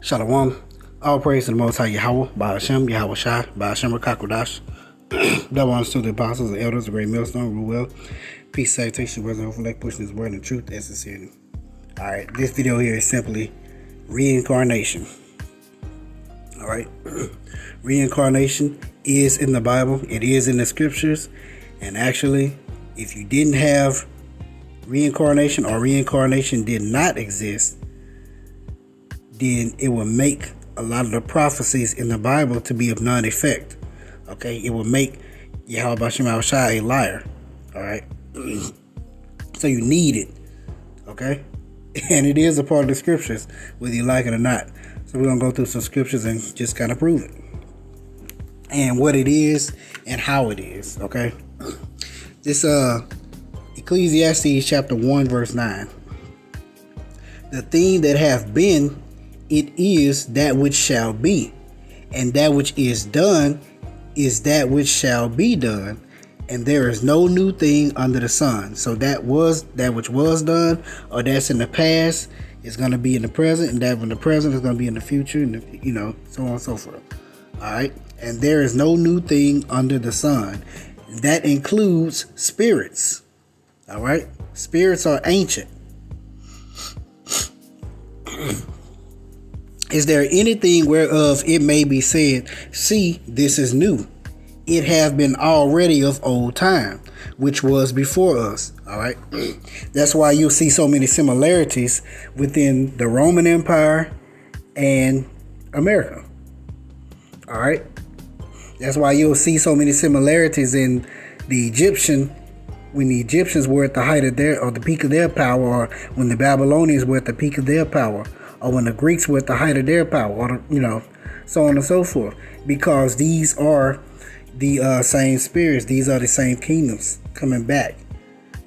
Shalom. All praise to the Most High Yahweh, Bahashem, Yahweh Shai, Bahashem Rakakodash. Double honors to the apostles and elders, the great millstone, rule well. Peace, salutation, wisdom, hopefully, pushing his word and truth and sincerity. Alright, this video here is simply reincarnation. Alright, reincarnation is in the Bible, it is in the scriptures, and actually, if you didn't have reincarnation or reincarnation did not exist, then it will make a lot of the prophecies in the Bible to be of non effect. Okay, it will make Yahweh Bashim Shai a liar. All right, so you need it. Okay, and it is a part of the scriptures, whether you like it or not. So we're gonna go through some scriptures and just kind of prove it, and what it is and how it is. Okay, this uh Ecclesiastes chapter one verse nine. The thing that have been it is that which shall be, and that which is done is that which shall be done, and there is no new thing under the sun. So that was that which was done, or that's in the past, is going to be in the present, and that in the present is going to be in the future, and the, you know, so on and so forth. All right, and there is no new thing under the sun. That includes spirits. All right, spirits are ancient. Is there anything whereof it may be said, See, this is new? It have been already of old time, which was before us. All right. That's why you'll see so many similarities within the Roman Empire and America. All right. That's why you'll see so many similarities in the Egyptian when the Egyptians were at the height of their or the peak of their power, or when the Babylonians were at the peak of their power or when the Greeks were at the height of their power, or you know, so on and so forth. Because these are the uh, same spirits, these are the same kingdoms coming back.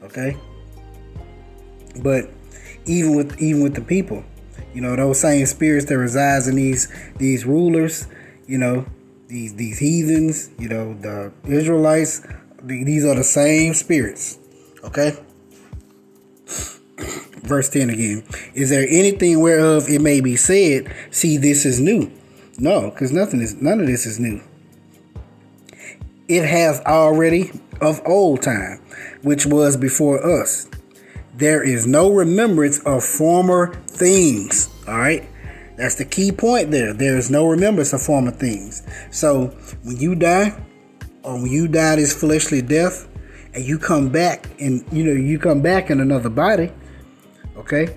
Okay, but even with even with the people, you know, those same spirits that resides in these these rulers, you know, these these heathens, you know, the Israelites, these are the same spirits. Okay verse 10 again. Is there anything whereof it may be said, see this is new? No, because nothing is none of this is new. It has already of old time, which was before us. There is no remembrance of former things. All right. That's the key point there. There is no remembrance of former things. So when you die, or when you die this fleshly death, and you come back and you know you come back in another body, Okay?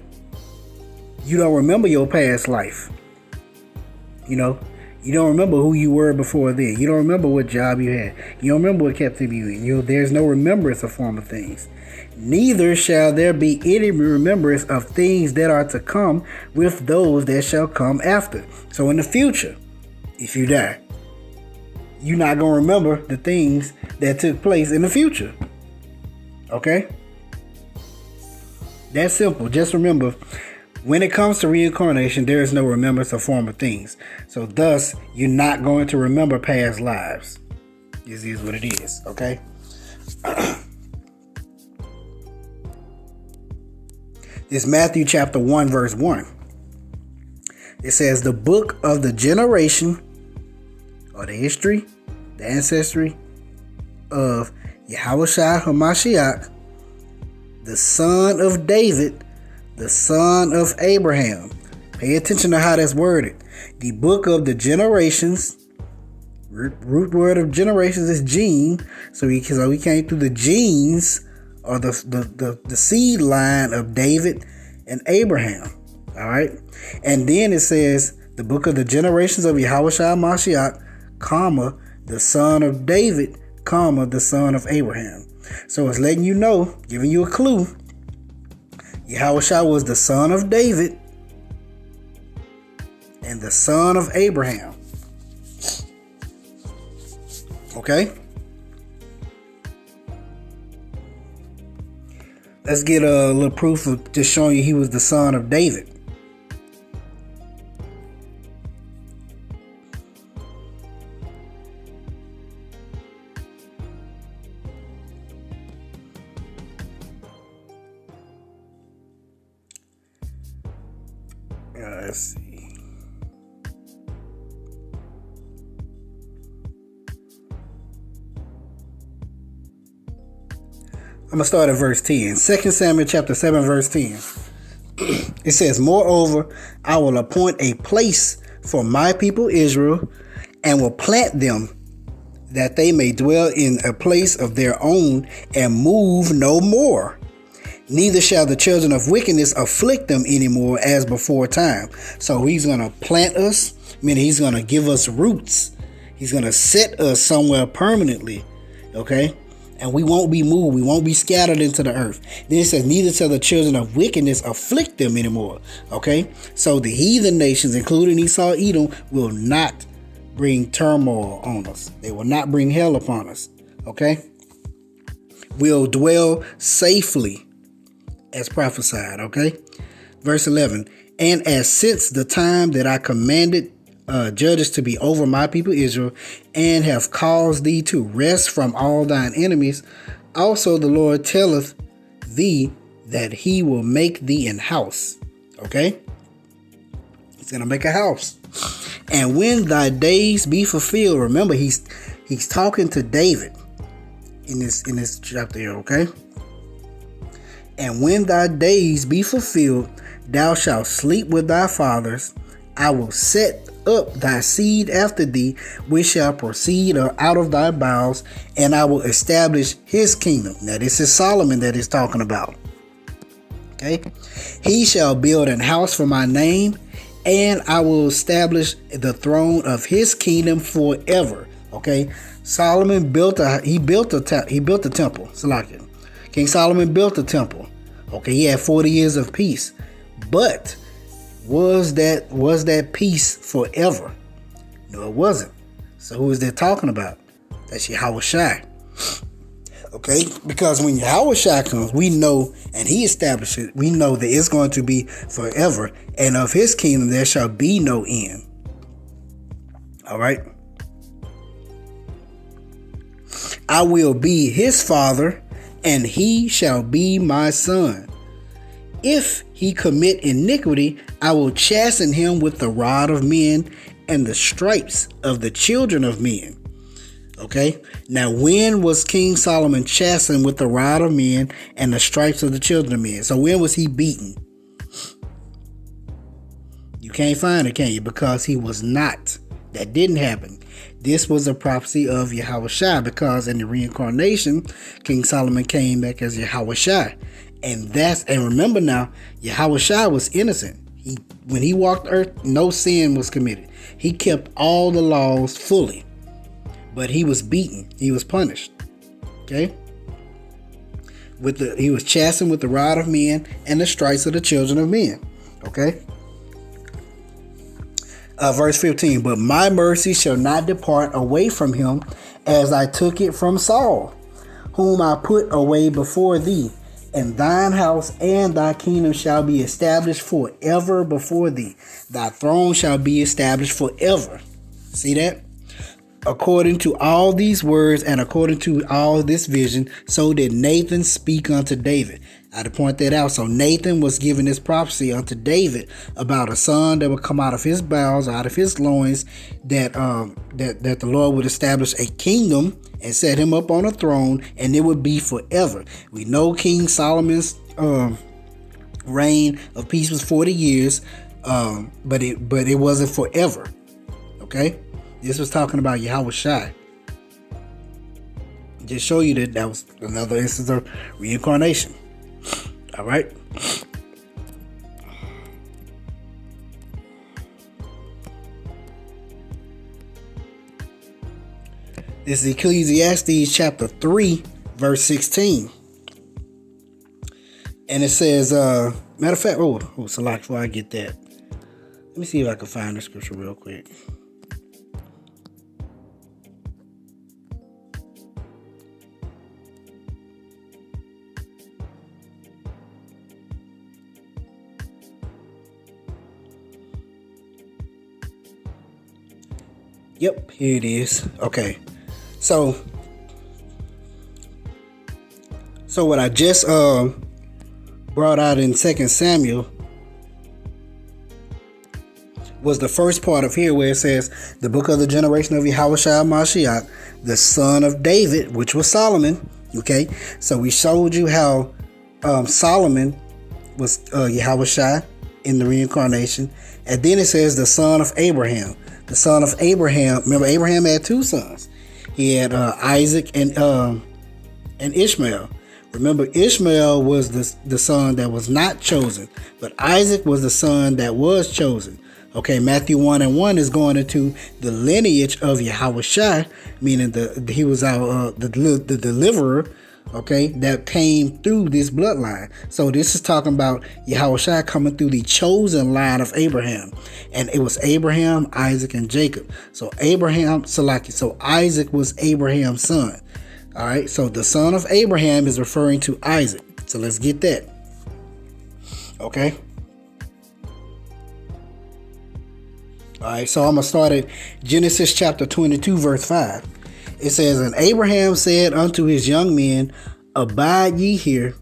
You don't remember your past life. You know, you don't remember who you were before then. You don't remember what job you had. You don't remember what kept you in. You know, there's no remembrance of former things. Neither shall there be any remembrance of things that are to come with those that shall come after. So in the future, if you die, you're not going to remember the things that took place in the future. Okay? That simple. Just remember, when it comes to reincarnation, there is no remembrance of former things. So, thus, you're not going to remember past lives. This is what it is, okay? this Matthew chapter 1, verse 1. It says, The book of the generation, or the history, the ancestry of Yahweh HaMashiach, the son of David, the son of Abraham. Pay attention to how that's worded. The book of the generations, root word of generations is gene. So we, so we came through the genes or the, the, the, the seed line of David and Abraham. All right. And then it says the book of the generations of Yahweh Mashiach, comma, the son of David, comma, the son of Abraham. So it's letting you know, giving you a clue. Yahushua was the son of David and the son of Abraham. Okay? Let's get a little proof of just showing you he was the son of David. Gonna start at verse 10. 2 Samuel chapter 7, verse 10. it says, Moreover, I will appoint a place for my people Israel, and will plant them that they may dwell in a place of their own and move no more. Neither shall the children of wickedness afflict them anymore as before time. So he's going to plant us, meaning he's going to give us roots. He's going to set us somewhere permanently. Okay? And we won't be moved. We won't be scattered into the earth. Then it says, Neither shall the children of wickedness afflict them anymore. Okay? So the heathen nations, including Esau, Edom, will not bring turmoil on us. They will not bring hell upon us. Okay? We'll dwell safely as prophesied. Okay? Verse 11 And as since the time that I commanded uh, judges to be over my people Israel, and have caused thee to rest from all thine enemies, also the Lord telleth thee that he will make thee an house. Okay? He's gonna make a house. And when thy days be fulfilled, remember he's he's talking to David in this in this chapter here, okay? And when thy days be fulfilled, thou shalt sleep with thy fathers. I will set up thy seed after thee, which shall proceed out of thy bowels, and I will establish his kingdom. Now, this is Solomon that is talking about. Okay? He shall build an house for my name, and I will establish the throne of his kingdom forever. Okay, Solomon built a he built a te- he built a temple. Salakia. King Solomon built a temple. Okay, he had 40 years of peace. But was that was that peace forever? No, it wasn't. So who is that talking about? That's Yahweh Shai. Okay? Because when Yahweh Shai comes, we know, and he established it, we know that it's going to be forever, and of his kingdom there shall be no end. All right? I will be his father, and he shall be my son. If he commit iniquity, I will chasten him with the rod of men and the stripes of the children of men. Okay. Now, when was King Solomon chastened with the rod of men and the stripes of the children of men? So, when was he beaten? You can't find it, can you? Because he was not. That didn't happen. This was a prophecy of Yahweh Shai because in the reincarnation, King Solomon came back as Yahweh Shai. And that's and remember now, Yahweh Shai was innocent. He when he walked earth, no sin was committed. He kept all the laws fully but he was beaten. He was punished. Okay? With the he was chastened with the rod of men and the stripes of the children of men. Okay? Uh, verse 15, but my mercy shall not depart away from him as I took it from Saul, whom I put away before thee, and thine house and thy kingdom shall be established forever before thee. Thy throne shall be established forever. See that? according to all these words and according to all this vision, so did Nathan speak unto David. I had to point that out. So Nathan was giving this prophecy unto David about a son that would come out of his bowels, out of his loins, that um that, that the Lord would establish a kingdom and set him up on a throne, and it would be forever. We know King Solomon's um reign of peace was 40 years, um, but it but it wasn't forever. Okay. This was talking about Yahweh Shai. Just show you that that was another instance of reincarnation. All right. This is Ecclesiastes chapter 3, verse 16. And it says, uh, matter of fact, oh, oh, Salak, before I get that, let me see if I can find the scripture real quick. Yep, here it is. Okay. So so what I just uh, brought out in Second Samuel was the first part of here where it says the book of the generation of Yahushua Mashiach, the son of David, which was Solomon. Okay, so we showed you how um, Solomon was uh, in the reincarnation, and then it says the son of Abraham. The son of Abraham. Remember, Abraham had two sons. He had uh, Isaac and um, and Ishmael. Remember, Ishmael was the, the son that was not chosen, but Isaac was the son that was chosen. Okay, Matthew 1 and 1 is going into the lineage of Yahweh meaning the he was our uh, the, the deliverer, okay, that came through this bloodline. So this is talking about Yahweh coming through the chosen line of Abraham. And it was Abraham, Isaac, and Jacob. So Abraham, Salaki, so Isaac was Abraham's son. All right, so the son of Abraham is referring to Isaac. So let's get that. Okay. All right, so I'm going to start at Genesis chapter 22, verse 5. It says, And Abraham said unto his young men, Abide ye here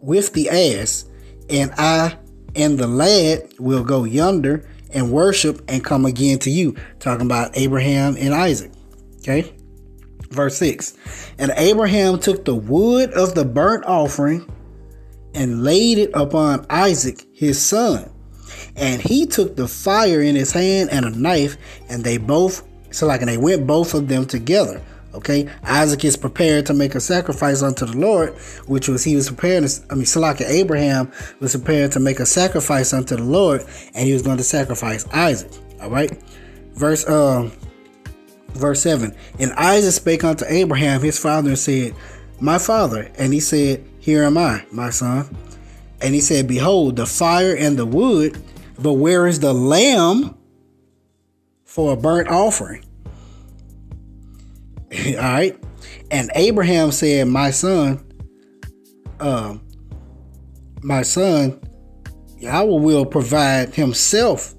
with the ass, and I and the lad will go yonder and worship and come again to you. Talking about Abraham and Isaac. Okay. Verse 6 And Abraham took the wood of the burnt offering and laid it upon Isaac his son. And he took the fire in his hand and a knife, and they both, so like, and they went both of them together. Okay, Isaac is prepared to make a sacrifice unto the Lord, which was he was prepared. To, I mean, Salaka Abraham was prepared to make a sacrifice unto the Lord, and he was going to sacrifice Isaac. All right, verse um Verse 7 And Isaac spake unto Abraham his father and said, My father. And he said, Here am I, my son. And he said, Behold, the fire and the wood, but where is the lamb for a burnt offering? All right. And Abraham said, My son, uh, my son, Yahweh will provide himself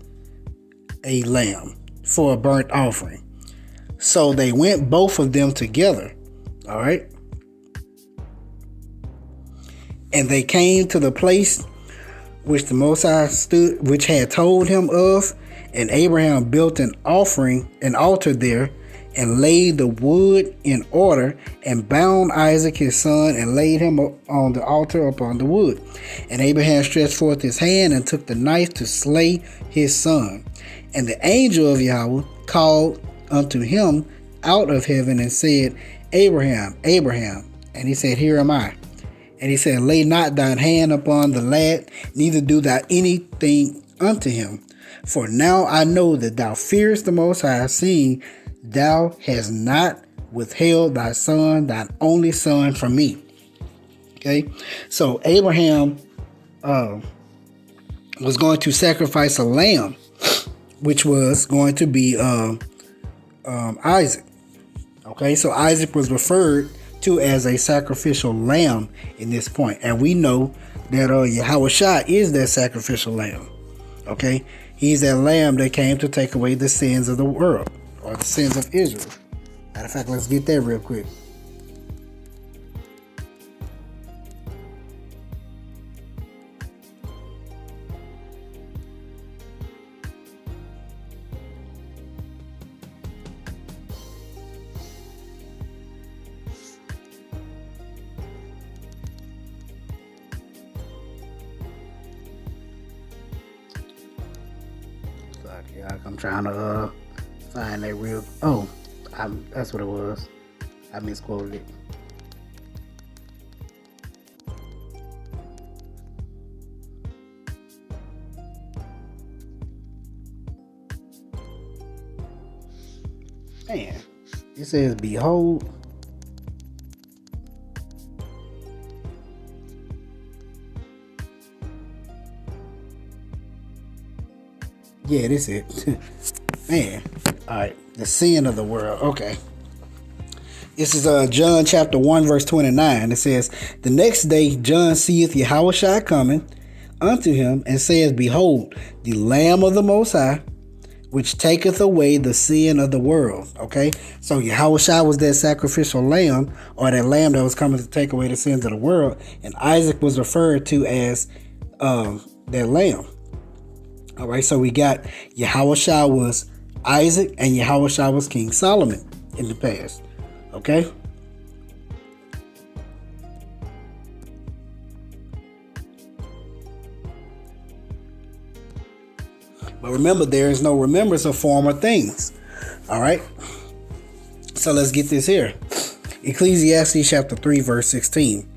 a lamb for a burnt offering. So they went both of them together. All right. And they came to the place which the Mosai stood, which had told him of, and Abraham built an offering, an altar there, and laid the wood in order, and bound Isaac his son, and laid him on the altar upon the wood. And Abraham stretched forth his hand and took the knife to slay his son. And the angel of Yahweh called unto him out of heaven and said, Abraham, Abraham. And he said, Here am I. And he said, Lay not thine hand upon the lad, neither do thou anything unto him. For now I know that thou fearest the Most High, seeing thou hast not withheld thy son, thine only son, from me. Okay, so Abraham uh, was going to sacrifice a lamb, which was going to be uh, um, Isaac. Okay, so Isaac was referred to as a sacrificial lamb in this point, and we know that uh, Yahweh Shah is that sacrificial lamb. Okay, he's that lamb that came to take away the sins of the world or the sins of Israel. Matter of fact, let's get that real quick. I'm trying to uh, find that real. Oh, I'm, that's what it was. I misquoted it. Man, it says, Behold, Yeah, this it. Man. Alright. The sin of the world. Okay. This is uh, John chapter 1, verse 29. It says, The next day John seeth Yahweh coming unto him and says, Behold, the Lamb of the Most High, which taketh away the sin of the world. Okay? So Yahweh was that sacrificial lamb, or that lamb that was coming to take away the sins of the world. And Isaac was referred to as um, that lamb. All right, so we got Yahweh was Isaac and Yahweh was King Solomon in the past. Okay. But remember, there is no remembrance of former things. All right. So let's get this here. Ecclesiastes chapter 3, verse 16.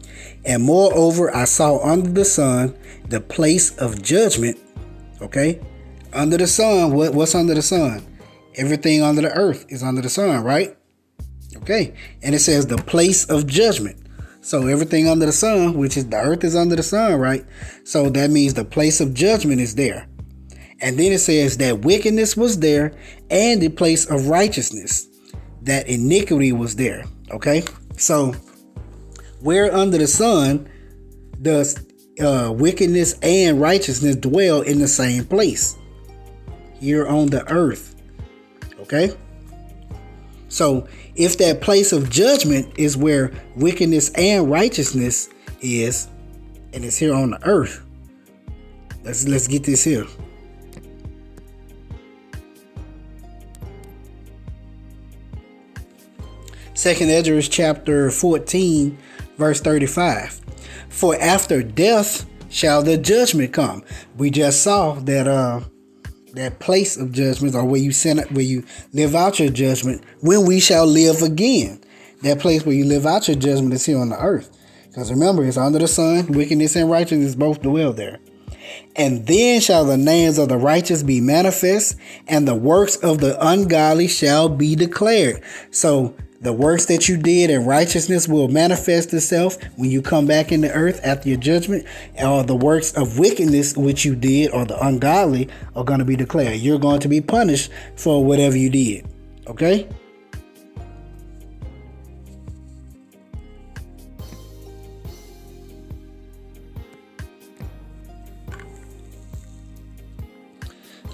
And moreover, I saw under the sun the place of judgment Okay? Under the sun, what, what's under the sun? Everything under the earth is under the sun, right? Okay. And it says the place of judgment. So everything under the sun, which is the earth is under the sun, right? So that means the place of judgment is there. And then it says that wickedness was there and the place of righteousness, that iniquity was there. Okay. So where under the sun does uh, wickedness and righteousness dwell in the same place? Here on the earth. Okay. So if that place of judgment is where wickedness and righteousness is, and it's here on the earth, let's let's get this here. Second Ezra chapter 14, verse 35. For after death shall the judgment come. We just saw that uh that place of judgment or where you send where you live out your judgment when we shall live again. That place where you live out your judgment is here on the earth. Because remember, it's under the sun, wickedness and righteousness both dwell there. And then shall the names of the righteous be manifest, and the works of the ungodly shall be declared. So the works that you did in righteousness will manifest itself when you come back in the earth after your judgment, or the works of wickedness which you did or the ungodly are going to be declared. You're going to be punished for whatever you did. Okay?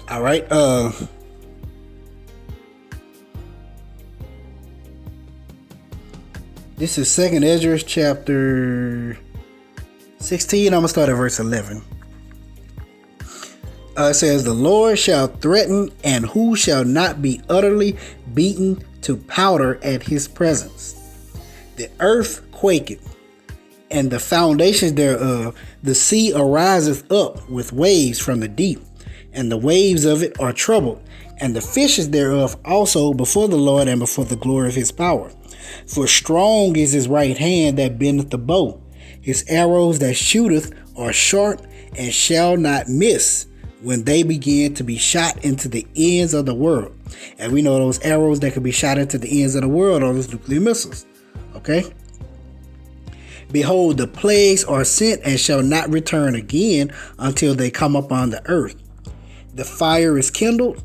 All right. Uh This is Second Ezra chapter 16. I'm gonna start at verse 11. Uh, it says, "The Lord shall threaten, and who shall not be utterly beaten to powder at His presence? The earth quaketh, and the foundations thereof. The sea ariseth up with waves from the deep, and the waves of it are troubled, and the fishes thereof also before the Lord and before the glory of His power." For strong is his right hand that bendeth the bow. His arrows that shooteth are sharp and shall not miss when they begin to be shot into the ends of the world. And we know those arrows that can be shot into the ends of the world are those nuclear missiles. Okay? Behold, the plagues are sent and shall not return again until they come upon the earth. The fire is kindled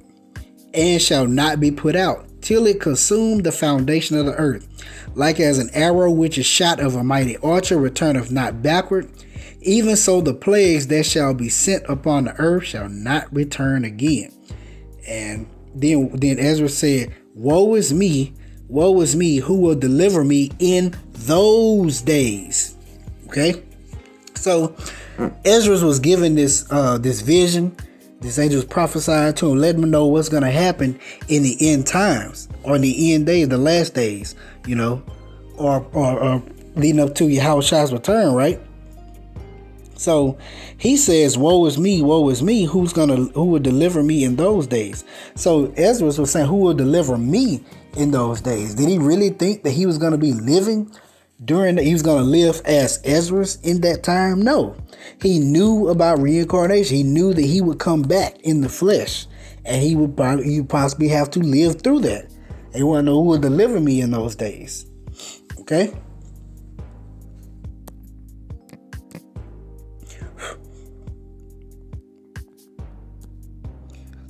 and shall not be put out till it consume the foundation of the earth. Like as an arrow which is shot of a mighty archer returneth not backward, even so the plagues that shall be sent upon the earth shall not return again. And then then Ezra said, Woe is me, woe is me, who will deliver me in those days. Okay? So Ezra was given this uh this vision this angel was prophesying to him, letting him know what's going to happen in the end times or in the end days, the last days, you know, or, or, or leading up to your house. Yahushua's return, right? So he says, Woe is me, woe is me, who's gonna who will deliver me in those days? So Ezra was saying, Who will deliver me in those days? Did he really think that he was gonna be living during that he was going to live as Ezra in that time? No. He knew about reincarnation. He knew that he would come back in the flesh and he would probably, you possibly have to live through that. You want to know who would deliver me in those days. Okay?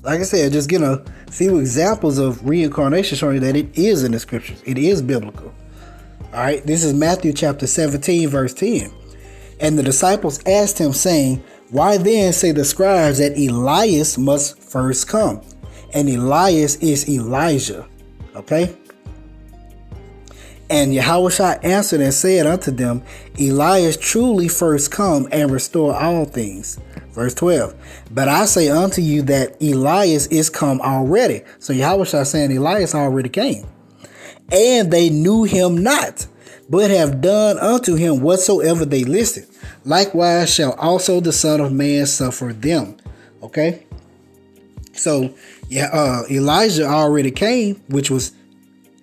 Like I said, just getting a few examples of reincarnation showing that it is in the scriptures. It is biblical. All right, this is Matthew chapter 17, verse 10. And the disciples asked him, saying, Why then say the scribes that Elias must first come? And Elias is Elijah. Okay? And Yahushua answered and said unto them, Elias truly first come and restore all things. Verse 12. But I say unto you that Elias is come already. So Yahushua saying Elias already came and they knew him not, but have done unto him whatsoever they listed. Likewise shall also the Son of Man suffer them. Okay? So yeah, uh, Elijah already came, which was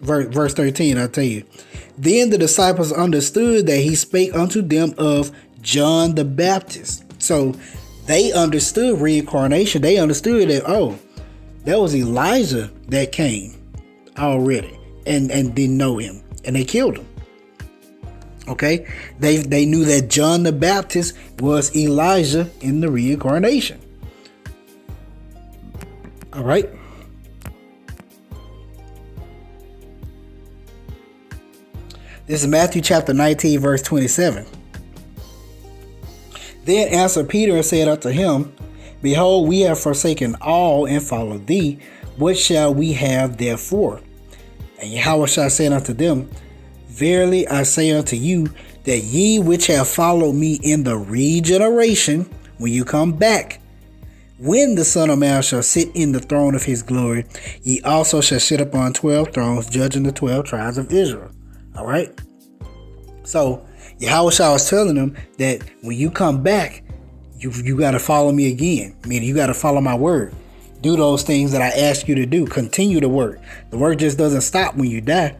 verse, verse 13, I'll tell you. Then the disciples understood that he spake unto them of John the Baptist. So they understood reincarnation. They understood that, oh, that was Elijah that came already and, and didn't know him. And they killed him. Okay? They they knew that John the Baptist was Elijah in the reincarnation. All right? This is Matthew chapter 19, verse 27. Then answered Peter and said unto him, Behold, we have forsaken all and followed thee. What shall we have therefore? And Yahweh say unto them, Verily I say unto you, that ye which have followed me in the regeneration, when you come back, when the Son of Man shall sit in the throne of his glory, ye also shall sit upon twelve thrones, judging the twelve tribes of Israel. All right? So, Yahweh was telling them that when you come back, you, you got to follow me again. I mean, you got to follow my word. Do those things that I ask you to do. Continue to work. The work just doesn't stop when you die.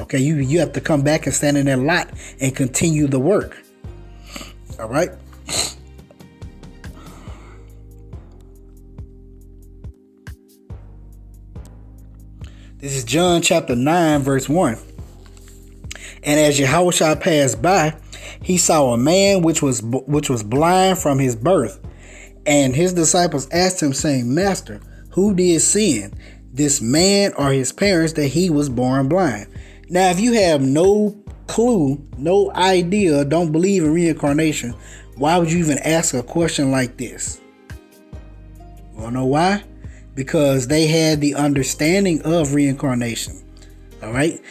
Okay, you, you have to come back and stand in that lot and continue the work. All right? This is John chapter 9, verse 1. And as Yahweh passed by, he saw a man which was which was blind from his birth. And his disciples asked him, saying, Master, who did sin, this man or his parents, that he was born blind? Now, if you have no clue, no idea, don't believe in reincarnation, why would you even ask a question like this? You wanna know why? because they had the understanding of reincarnation. All right.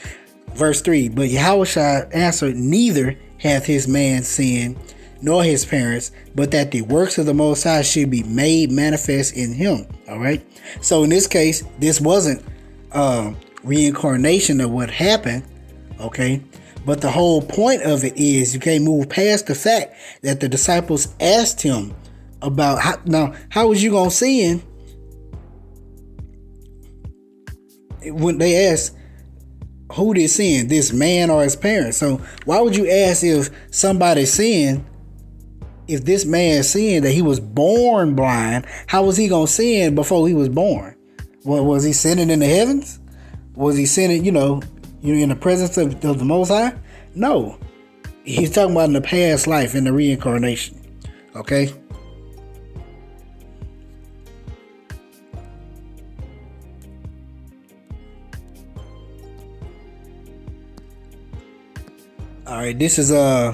Verse 3 But Yahweh answered, Neither hath his man sinned, nor his parents, but that the works of the Most High should be made manifest in him. All right. So in this case, this wasn't uh, reincarnation of what happened. Okay. But the whole point of it is you can't move past the fact that the disciples asked him about how, now, how was you to sin when they asked who did sin, this man or his parents. So why would you ask if somebody sinned? If this man sinned that he was born blind, how was he gonna sin before he was born? Well, was he sinning in the heavens? Was he sinning, you know, you in the presence of, of the Most High? No, he's talking about in the past life in the reincarnation. Okay. All right, this is uh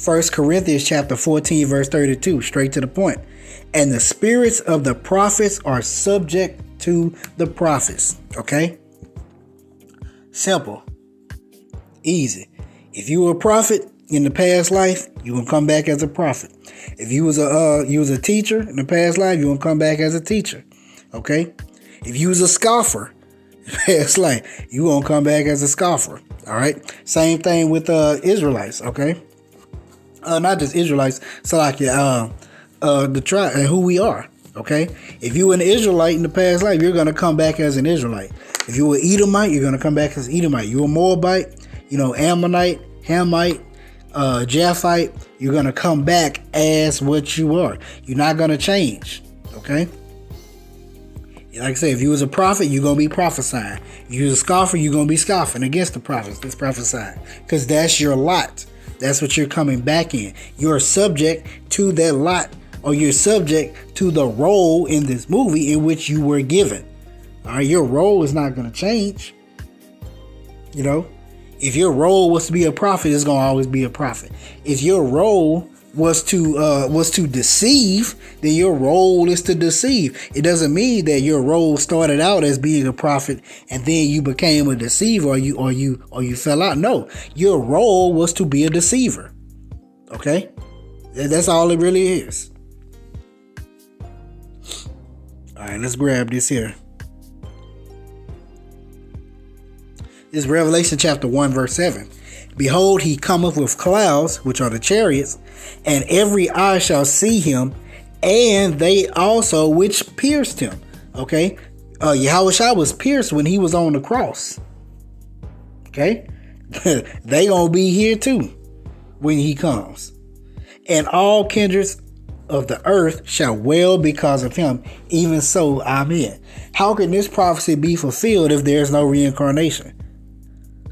First Corinthians chapter 14 verse 32, straight to the point. And the spirits of the prophets are subject to the prophets, okay? Simple. Easy. If you were a prophet in the past life, you will come back as a prophet. If you was a uh, you was a teacher in the past life, you will come back as a teacher. Okay? If you was a scoffer past life, you gonna come back as a scoffer. All right. Same thing with uh Israelites. Okay. Uh, not just Israelites. So like uh, uh, the tribe and who we are. Okay. If you were an Israelite in the past life, you're gonna come back as an Israelite. If you were Edomite, you're gonna come back as Edomite. You were Moabite, you know, Ammonite, Hamite, uh, Japhite. You're gonna come back as what you are. You're not gonna change. Okay. Like I said, if you was a prophet, you're gonna be prophesying. If you was a scoffer, you're gonna be scoffing against the prophets that's prophesying. Because that's your lot. That's what you're coming back in. You're subject to that lot, or you're subject to the role in this movie in which you were given. All right, your role is not gonna change. You know, if your role was to be a prophet, it's gonna always be a prophet. If your role was to uh, was to deceive, then your role is to deceive. It doesn't mean that your role started out as being a prophet and then you became a deceiver or you or you or you fell out. No, your role was to be a deceiver. Okay, that's all it really is. All right, let's grab this here. This Revelation chapter 1, verse 7. Behold, he cometh with clouds, which are the chariots, and every eye shall see him, and they also which pierced him. Okay, uh, Yahweh was pierced when he was on the cross. Okay, they gonna be here too when he comes, and all kindreds of the earth shall wail because of him. Even so, Amen. How can this prophecy be fulfilled if there is no reincarnation?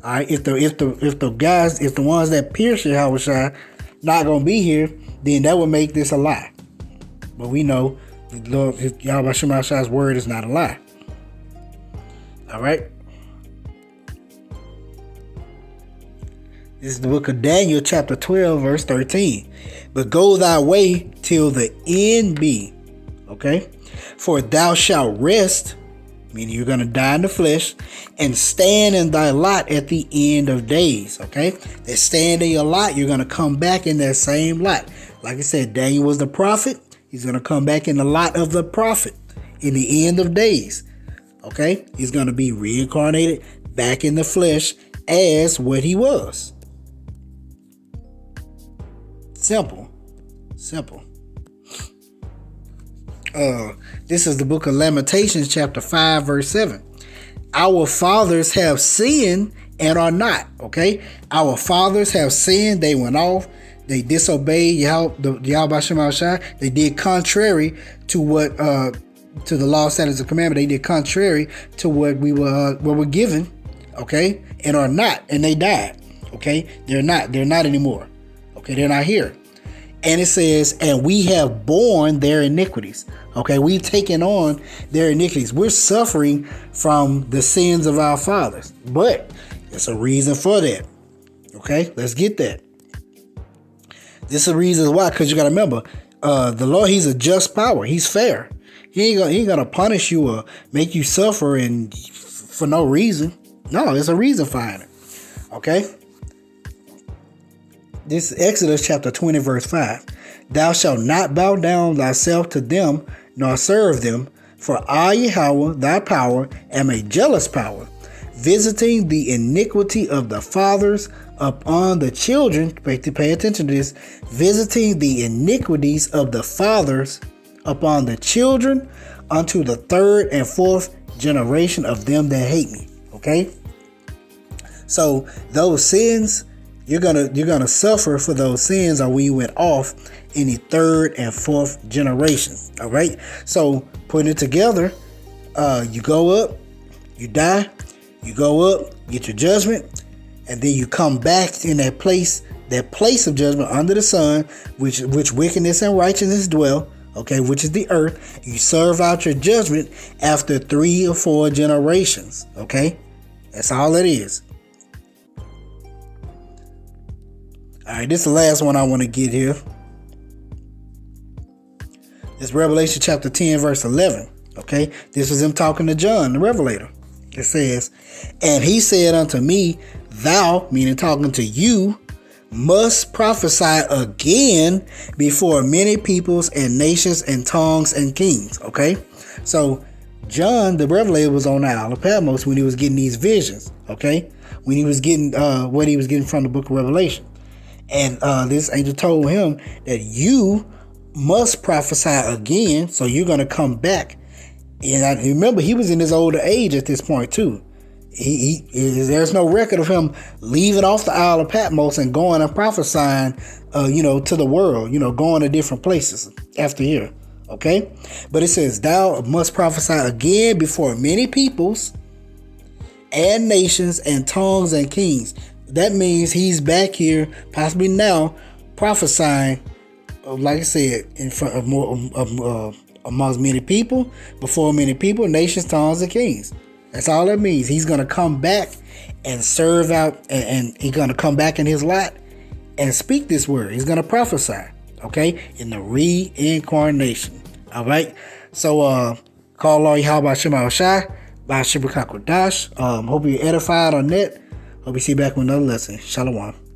All right, if the if the if the guys if the ones that pierce Yahweh not gonna be here, then that would make this a lie. But we know the Lord Yahweh Shemashai's word is not a lie. All right. This is the book of Daniel, chapter 12, verse 13. But go thy way till the end be. Okay? For thou shalt rest, meaning you're going to die in the flesh, and stand in thy lot at the end of days. Okay? That stand in your lot, you're going to come back in that same lot. Like I said, Daniel was the prophet. He's going to come back in the lot of the prophet in the end of days. Okay? He's going to be reincarnated back in the flesh as what he was. Simple. Simple. Uh, this is the book of Lamentations, chapter 5, verse 7. Our fathers have sinned and are not. Okay? Our fathers have sinned, they went off, they disobeyed Yahweh, the Yahweh They did contrary to what uh to the law, statutes, and commandment. They did contrary to what we were uh, what were given, okay, and are not, and they died. Okay, they're not. They're not anymore. Okay, they're not here. And it says, and we have borne their iniquities. Okay, we've taken on their iniquities. We're suffering from the sins of our fathers. But there's a reason for that. Okay, let's get that. This is the reason why, because you got to remember, uh, the Lord, He's a just power. He's fair. He ain't gonna, he ain't gonna punish you or make you suffer and for no reason. No, there's a reason for it. Okay. This is Exodus chapter 20, verse 5. Thou shalt not bow down thyself to them, nor serve them, for I, Yahweh, thy power, am a jealous power, visiting the iniquity of the fathers upon the children. Pay, pay attention to this. Visiting the iniquities of the fathers upon the children unto the third and fourth generation of them that hate me. Okay? So those sins, you're gonna you're gonna suffer for those sins or we went off in the third and fourth generation. All right. So putting it together, uh, you go up, you die, you go up, get your judgment, and then you come back in that place, that place of judgment under the sun, which which wickedness and righteousness dwell. Okay, which is the earth. You serve out your judgment after three or four generations. Okay, that's all it is. All right, this is the last one I want to get here. It's Revelation chapter 10, verse 11. Okay, this is him talking to John, the Revelator. It says, And he said unto me, Thou, meaning talking to you, must prophesy again before many peoples and nations and tongues and kings. Okay? So John the Revelator was on the Isle of Patmos when he was getting these visions. Okay? When he was getting uh, what he was getting from the book of Revelation. And uh, this angel told him that you must prophesy again, so you're going to come back. And I remember he was in his older age at this point too he, he, there's no record of him leaving off the Isle of Patmos and going and prophesying, uh, you know, to the world, you know, going to different places after here. Okay, but it says, "Thou must prophesy again before many peoples, and nations, and tongues, and kings." That means he's back here, possibly now, prophesying, uh, like I said, in front of more, of, uh, amongst many people, before many people, nations, tongues, and kings. That's all it means. He's to come back and serve out, and, and he's to come back in his lot and speak this word. He's to prophesy, okay, in the reincarnation. All right. So, uh, call Lord Yahweh Shema Shai by Shibakakwadash. Um, hope you're edified on that. You see you back with another lesson. Shalom.